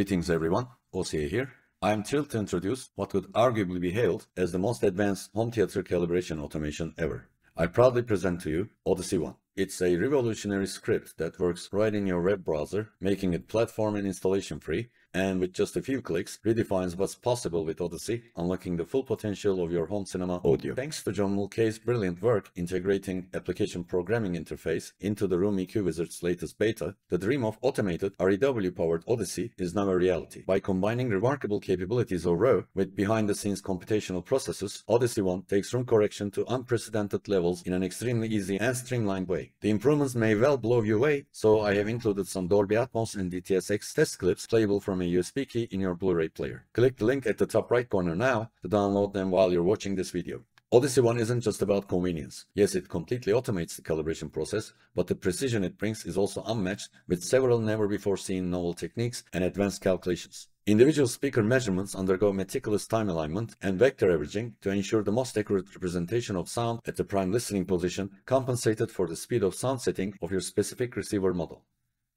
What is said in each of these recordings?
Greetings everyone, OCA here. I am thrilled to introduce what could arguably be hailed as the most advanced home theater calibration automation ever. I proudly present to you Audyssey One. It's a revolutionary script that works right in your web browser, making it platform and installation free, and with just a few clicks redefines what's possible with Audyssey, unlocking the full potential of your home cinema audio. Thanks to John Mulcahy's brilliant work integrating application programming interface into the Room EQ Wizard's latest beta, the dream of automated REW-powered Audyssey is now a reality. By combining remarkable capabilities of REW with behind-the-scenes computational processes, Audyssey One takes room correction to unprecedented levels in an extremely easy and streamlined way. The improvements may well blow you away, so I have included some Dolby Atmos and DTS:X test clips playable from a USB key in your Blu-ray player. Click the link at the top right corner now to download them while you're watching this video. Audyssey One isn't just about convenience. Yes, it completely automates the calibration process, but the precision it brings is also unmatched with several never-before-seen novel techniques and advanced calculations. Individual speaker measurements undergo meticulous time alignment and vector averaging to ensure the most accurate representation of sound at the prime listening position compensated for the speed of sound setting of your specific receiver model.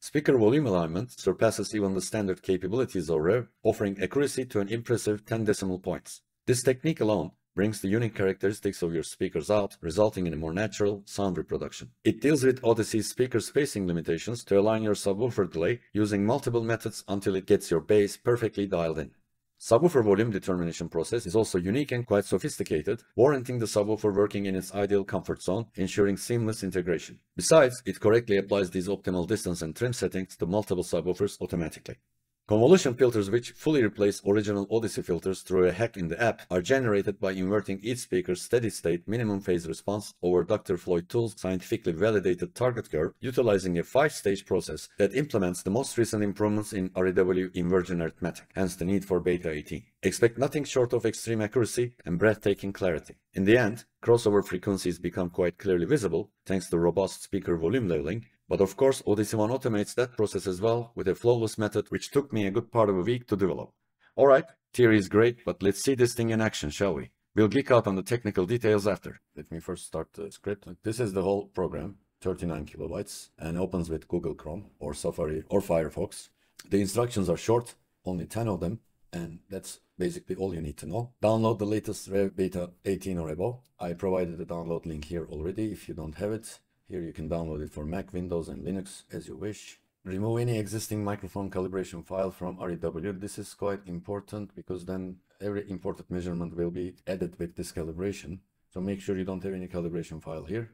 Speaker volume alignment surpasses even the standard capabilities of REW, offering accuracy to an impressive 10 decimal points. This technique alone brings the unique characteristics of your speakers out, resulting in a more natural sound reproduction. It deals with Audyssey's speaker spacing limitations to align your subwoofer delay using multiple methods until it gets your bass perfectly dialed in. Subwoofer volume determination process is also unique and quite sophisticated, warranting the subwoofer working in its ideal comfort zone, ensuring seamless integration. Besides, it correctly applies these optimal distance and trim settings to multiple subwoofers automatically. Convolution filters which fully replace original Audyssey filters through a hack in the app are generated by inverting each speaker's steady-state minimum phase response over Dr. Floyd Toole's scientifically validated target curve, utilizing a five-stage process that implements the most recent improvements in REW inversion arithmetic, hence the need for Beta 18. Expect nothing short of extreme accuracy and breathtaking clarity. In the end, crossover frequencies become quite clearly visible thanks to robust speaker volume leveling, but of course, Audyssey One automates that process as well with a flawless method which took me a good part of a week to develop. Alright, theory is great, but let's see this thing in action, shall we? We'll geek out on the technical details after. Let me first start the script. This is the whole program, 39 kilobytes, and opens with Google Chrome or Safari or Firefox. The instructions are short, only 10 of them, and that's basically all you need to know. Download the latest REW Beta 18 or above. I provided the download link here already if you don't have it. Here you can download it for Mac, Windows and Linux as you wish. Remove any existing microphone calibration file from REW. This is quite important because then every imported measurement will be added with this calibration. So make sure you don't have any calibration file here.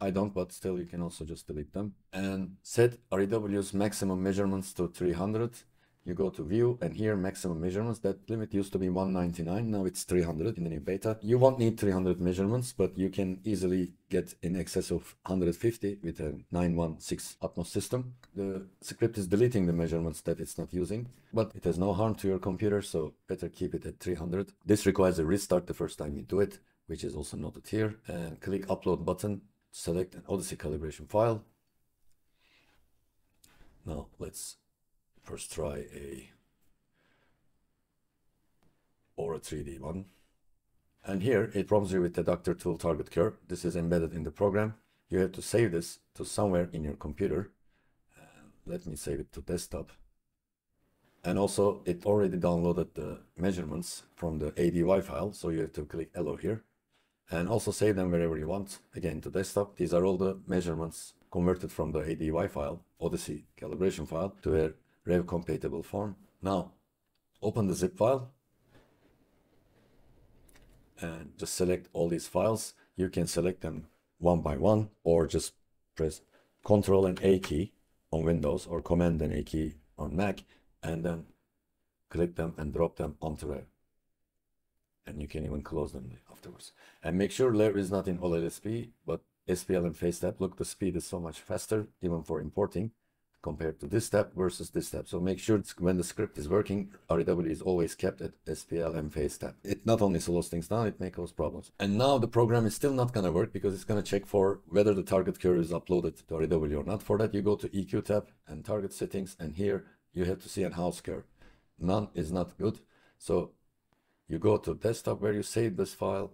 I don't, but still you can also just delete them. And set REW's maximum measurements to 300 you go to view and here maximum measurements. That limit used to be 199 now it's 300 in the new beta. You won't need 300 measurements but you can easily get in excess of 150 with a 916 atmos system. The script is deleting the measurements that it's not using but it has no harm to your computer so better keep it at 300 this requires a restart the first time you do it which is also noted here and click upload button select an Audyssey calibration file. Now let's First try a or a 3D one. And here it prompts you with the Dr. Toole target curve. This is embedded in the program. You have to save this to somewhere in your computer. Let me save it to desktop. And also it already downloaded the measurements from the ADY file. So you have to click Allow here and also save them wherever you want. Again, to desktop. These are all the measurements converted from the ADY file, Audyssey calibration file to a REW compatible form. Now open the zip file and just select all these files. You can select them one by one or just press Control and A key on Windows or Command and A key on Mac and then click them and drop them onto REW. And you can even close them afterwards. And make sure REW is not in OLED SP, but SPL and Step. Look, the speed is so much faster, even for importing compared to this step versus this step. So make sure when the script is working, REW is always kept at SPL and phase step. It not only slows things down, it may cause problems. And now the program is still not going to work because it's going to check for whether the target curve is uploaded to REW or not. For that, you go to EQ tab and target settings. And here you have to see an house curve. None is not good. So you go to desktop where you save this file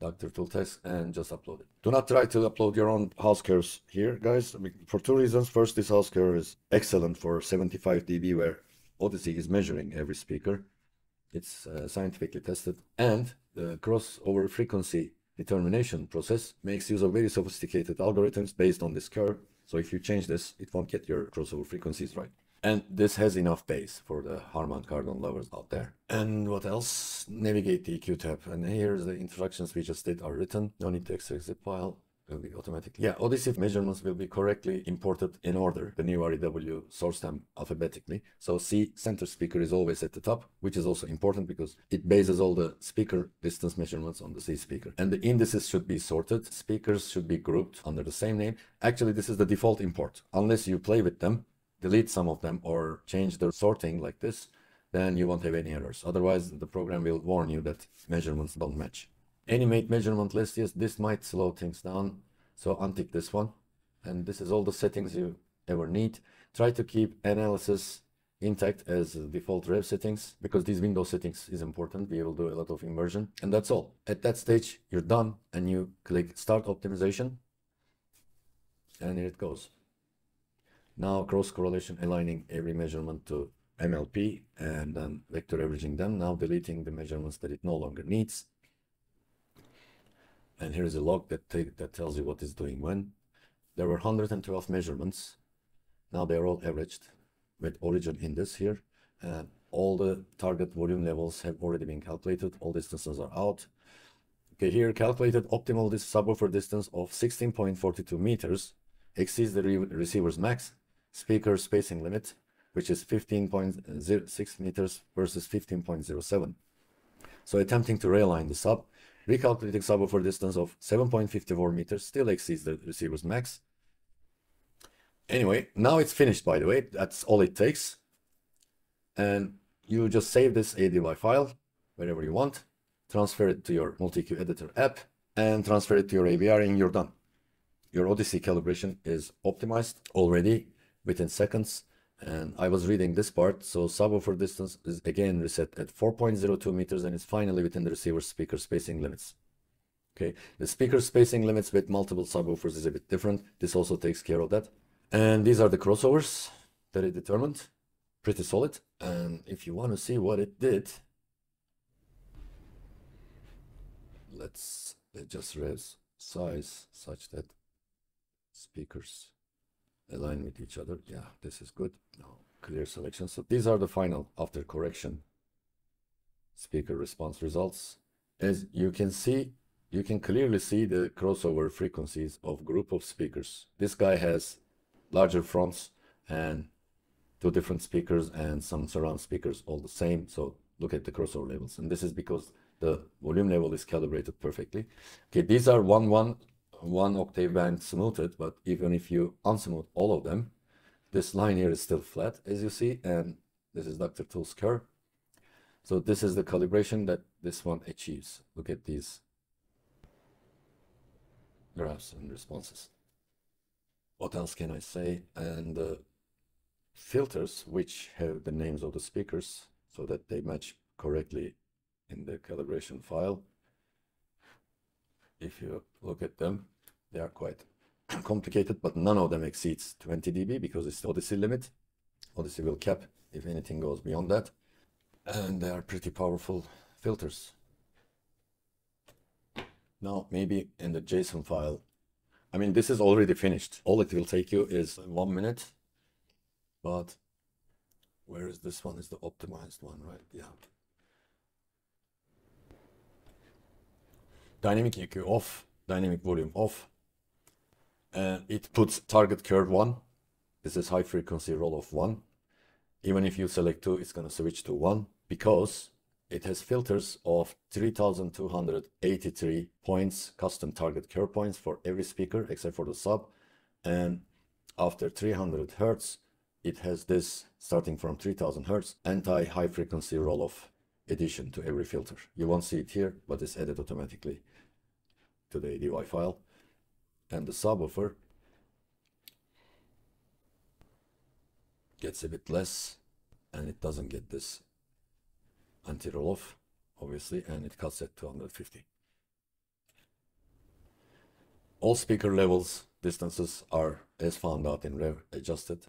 Dr. Toole test and just upload it. Do not try to upload your own house curves here, guys, for two reasons. First, this house curve is excellent for 75 dB where Audyssey is measuring every speaker. It's uh, scientifically tested and the crossover frequency determination process makes use of very sophisticated algorithms based on this curve. So if you change this, it won't get your crossover frequencies right. And this has enough bass for the Harman Kardon lovers out there. And what else? Navigate the EQ tab. And here's the instructions we just did are written. No need to extract zip file will be automatically. Yeah, Audyssey measurements will be correctly imported in order, the new REW source them alphabetically. So C center speaker is always at the top, which is also important because it bases all the speaker distance measurements on the C speaker. And the indices should be sorted. Speakers should be grouped under the same name. Actually, this is the default import. Unless you play with them, delete some of them or change the sorting like this, then you won't have any errors. Otherwise, the program will warn you that measurements don't match. Animate measurement list, yes, this might slow things down. So untick this one. And this is all the settings you ever need. Try to keep analysis intact as default REW settings because these window settings is important. We will do a lot of immersion and that's all. At that stage, you're done and you click start optimization and here it goes. Now cross correlation aligning every measurement to MLP and then vector averaging them. Now deleting the measurements that it no longer needs. And here is a log that, that tells you what is doing when. There were 112 measurements. Now they are all averaged with origin in this here. And all the target volume levels have already been calculated. All distances are out. Okay, here calculated optimal subwoofer distance of 16.42 meters exceeds the re receiver's max speaker spacing limit, which is 15.06 meters versus 15.07. So attempting to realign the sub, recalculating subwoofer distance of 7.54 meters still exceeds the receiver's max. Anyway, now it's finished, by the way. That's all it takes. And you just save this ADY file wherever you want, transfer it to your MultEQ editor app, and transfer it to your AVR, and you're done. Your Audyssey calibration is optimized already within seconds. And I was reading this part, so subwoofer distance is again reset at 4.02 meters and it's finally within the receiver speaker spacing limits. Okay, the speaker spacing limits with multiple subwoofers is a bit different. This also takes care of that. And these are the crossovers that it determined. Pretty solid. And if you want to see what it did, let's adjust res size such that speakers align with each other. Yeah, this is good. Now clear selection. So these are the final after correction speaker response results. As you can see, you can clearly see the crossover frequencies of group of speakers. This guy has larger fronts and two different speakers and some surround speakers all the same. So look at the crossover levels. And this is because the volume level is calibrated perfectly. Okay, these are 1, 1, one octave band smoothed, but even if you unsmooth all of them, this line here is still flat, as you see, and this is Dr. Toole's curve. So this is the calibration that this one achieves. Look at these graphs and responses. What else can I say? And uh, filters, which have the names of the speakers so that they match correctly in the calibration file. If you look at them, they are quite complicated, but none of them exceeds 20 dB because it's the Audyssey limit. Audyssey will cap if anything goes beyond that. And they are pretty powerful filters. Now, maybe in the JSON file, I mean, this is already finished. All it will take you is one minute, but where is this one? Is the optimized one, right? Yeah. Dynamic EQ off, dynamic volume off, and it puts target curve 1. This is high frequency roll of 1. Even if you select 2, it's going to switch to 1 because it has filters of 3283 points, custom target curve points for every speaker except for the sub. And after 300 hertz, it has this starting from 3000 hertz anti-high frequency roll-off addition to every filter. You won't see it here, but it's added automatically to the ADY file and the subwoofer gets a bit less and it doesn't get this anti-roll-off obviously and it cuts at 250 all speaker levels distances are as found out in REW adjusted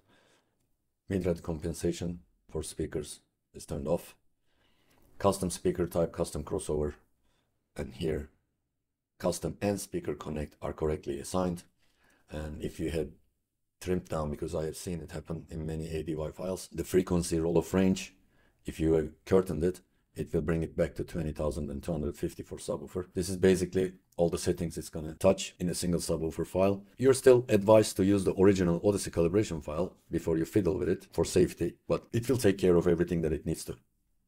mid-red compensation for speakers is turned off. Custom speaker type, custom crossover, and here custom and speaker connect are correctly assigned. And if you had trimmed down, because I have seen it happen in many ADY files, the frequency roll of range, if you have curtained it, it will bring it back to 20,250 for subwoofer. This is basically all the settings it's going to touch in a single subwoofer file. You're still advised to use the original Audyssey calibration file before you fiddle with it for safety, but it will take care of everything that it needs to.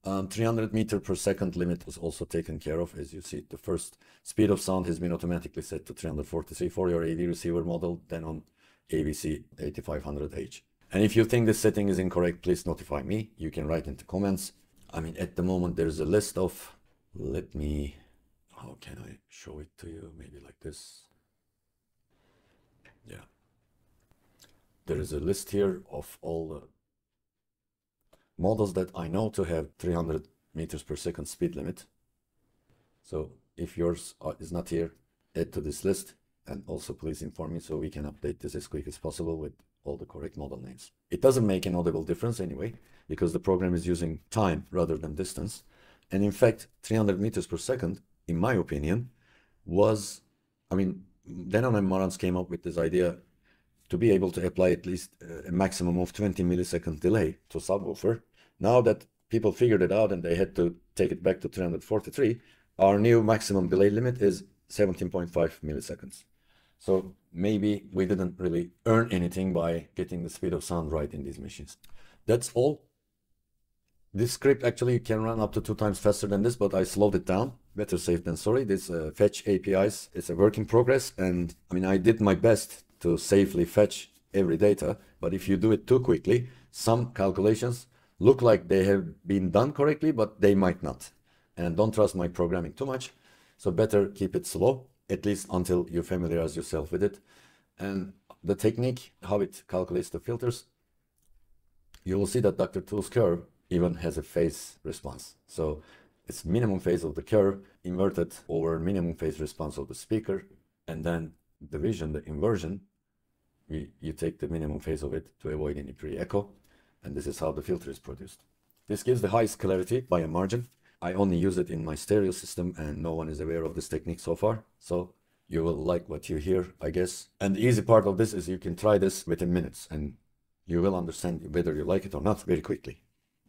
Um, 300 meter per second limit was also taken care of. As you see, the first speed of sound has been automatically set to 343 for your AV receiver model, then on ABC 8500H. And if you think this setting is incorrect, please notify me. You can write into comments. I mean, at the moment, there's a list of, let me, how can I show it to you? Maybe like this. Yeah. There is a list here of all the models that I know to have 300 meters per second speed limit. So if yours uh, is not here, add to this list and also please inform me so we can update this as quick as possible with all the correct model names. It doesn't make an audible difference anyway, because the program is using time rather than distance. And in fact, 300 meters per second, in my opinion, was, I mean, Denon and Marantz came up with this idea to be able to apply at least uh, a maximum of 20 millisecond delay to subwoofer. Now that people figured it out and they had to take it back to 343, our new maximum delay limit is 17.5 milliseconds. So maybe we didn't really earn anything by getting the speed of sound right in these machines. That's all. This script actually can run up to two times faster than this, but I slowed it down. Better safe than sorry. This uh, fetch APIs is a work in progress. And I mean, I did my best to safely fetch every data. But if you do it too quickly, some calculations look like they have been done correctly, but they might not. And don't trust my programming too much. So better keep it slow at least until you familiarize yourself with it. And the technique, how it calculates the filters, you will see that Dr. Toole's curve even has a phase response. So it's minimum phase of the curve inverted over minimum phase response of the speaker. And then division, the inversion, you, you take the minimum phase of it to avoid any pre-echo. And this is how the filter is produced. This gives the highest clarity by a margin. I only use it in my stereo system and no one is aware of this technique so far. So you will like what you hear, I guess. And the easy part of this is you can try this within minutes and you will understand whether you like it or not very quickly.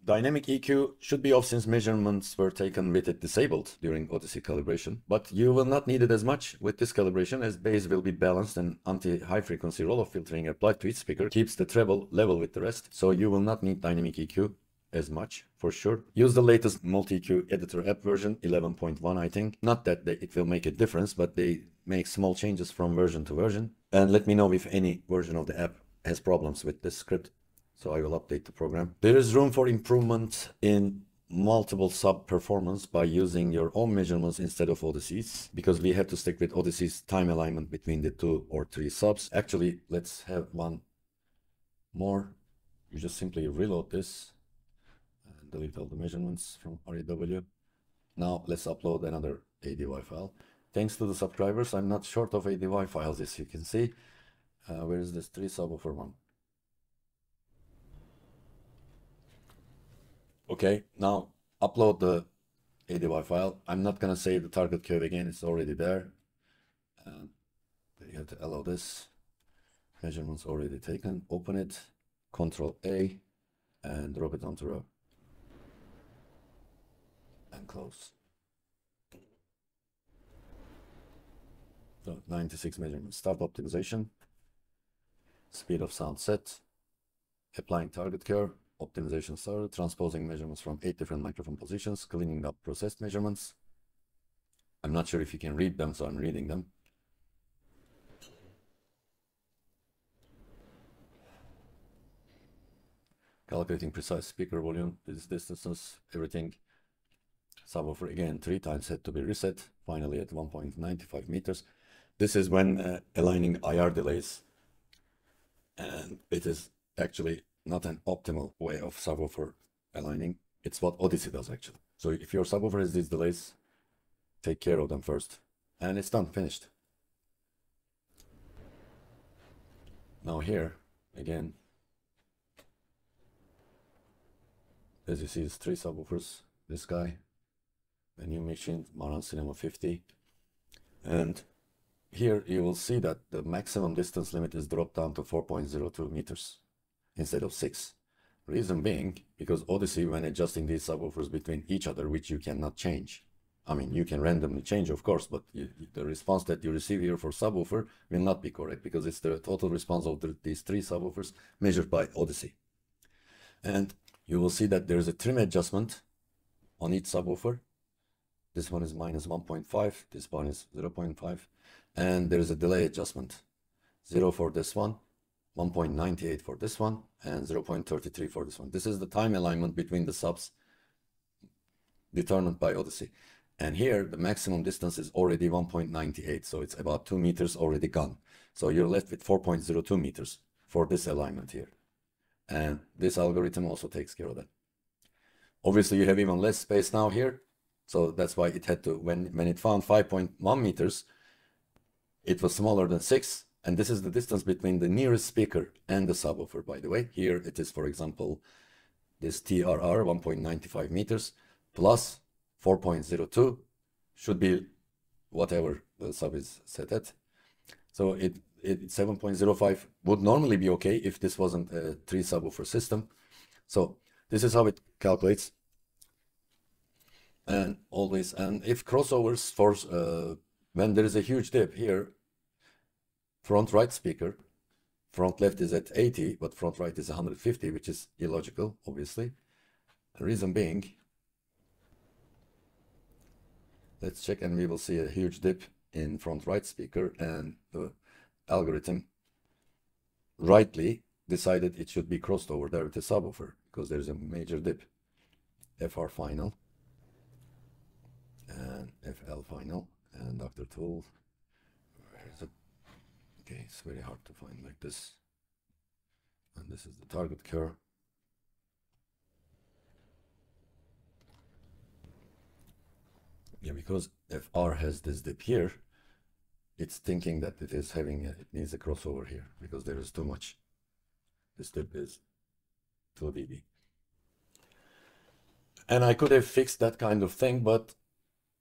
Dynamic EQ should be off since measurements were taken with it disabled during Audyssey calibration, but you will not need it as much with this calibration as bass will be balanced and anti-high frequency roll-off filtering applied to each speaker keeps the treble level with the rest, so you will not need dynamic EQ as much for sure. Use the latest MultEQ editor app version 11.1 I think. Not that they, it will make a difference, but they make small changes from version to version. And let me know if any version of the app has problems with this script. So I will update the program. There is room for improvement in multiple sub performance by using your own measurements instead of Audyssey's because we have to stick with Audyssey's time alignment between the two or three subs. Actually, let's have one more. You just simply reload this and delete all the measurements from REW. Now let's upload another ADY file. Thanks to the subscribers, I'm not short of ADY files as you can see. Uh, where is this 3 subwoofer one? Okay, now upload the ADY file. I'm not gonna save the target curve again, it's already there. Uh, you have to allow this. Measurements already taken. Open it, Control A, and drop it onto REW and close. So 96 measurements. Start optimization. Speed of sound set. Applying target curve. Optimization started. Transposing measurements from eight different microphone positions. Cleaning up processed measurements. I'm not sure if you can read them, so I'm reading them. Calculating precise speaker volume, these distances, everything subwoofer again three times had to be reset, finally at 1.95 meters. This is when uh, aligning IR delays. And it is actually not an optimal way of subwoofer aligning. It's what Audyssey does actually. So if your subwoofer has these delays, take care of them first. And it's done, finished. Now here, again, as you see, it's three subwoofers. This guy, the new machine, Marantz Cinema 50. And here you will see that the maximum distance limit is dropped down to 4.02 meters instead of 6. Reason being, because Audyssey, when adjusting these subwoofers between each other, which you cannot change, I mean, you can randomly change, of course, but you, the response that you receive here for subwoofer will not be correct because it's the total response of the, these three subwoofers measured by Audyssey. And you will see that there is a trim adjustment on each subwoofer. This one is minus 1.5, this one is 0.5, and there is a delay adjustment. 0 for this one, 1.98 for this one, and 0.33 for this one. This is the time alignment between the subs determined by Audyssey. And here, the maximum distance is already 1.98, so it's about 2 meters already gone. So you're left with 4.02 meters for this alignment here. And this algorithm also takes care of that. Obviously, you have even less space now here, so that's why it had to, when, when it found 5.1 meters, it was smaller than 6, and this is the distance between the nearest speaker and the subwoofer, by the way. Here it is, for example, this TRR, 1.95 meters, plus 4.02 should be whatever the sub is set at. So it, it 7.05 would normally be okay if this wasn't a three subwoofer system. So this is how it calculates. And always, and if crossovers for, uh, when there is a huge dip here, front right speaker, front left is at 80, but front right is 150, which is illogical, obviously. The reason being, let's check and we will see a huge dip in front right speaker and the algorithm rightly decided it should be crossed over there with the subwoofer because there's a major dip. FR final and FL final and Dr. Toole. Where is it? Okay, it's very hard to find like this. And this is the target curve. Yeah, because if R has this dip here, it's thinking that it is having, a, it needs a crossover here because there is too much. This dip is 2 dB. And I could have fixed that kind of thing, but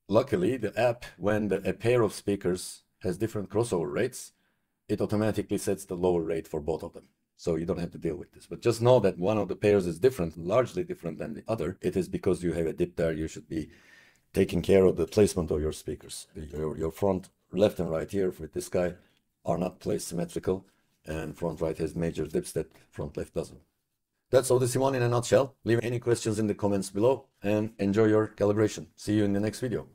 luckily the app, when the, a pair of speakers has different crossover rates, it automatically sets the lower rate for both of them. So you don't have to deal with this. But just know that one of the pairs is different, largely different than the other. It is because you have a dip there, you should be taking care of the placement of your speakers. Your, your front left and right here with this guy are not placed symmetrical and front right has major dips that front left doesn't. That's Audyssey One in a nutshell. Leave any questions in the comments below and enjoy your calibration. See you in the next video.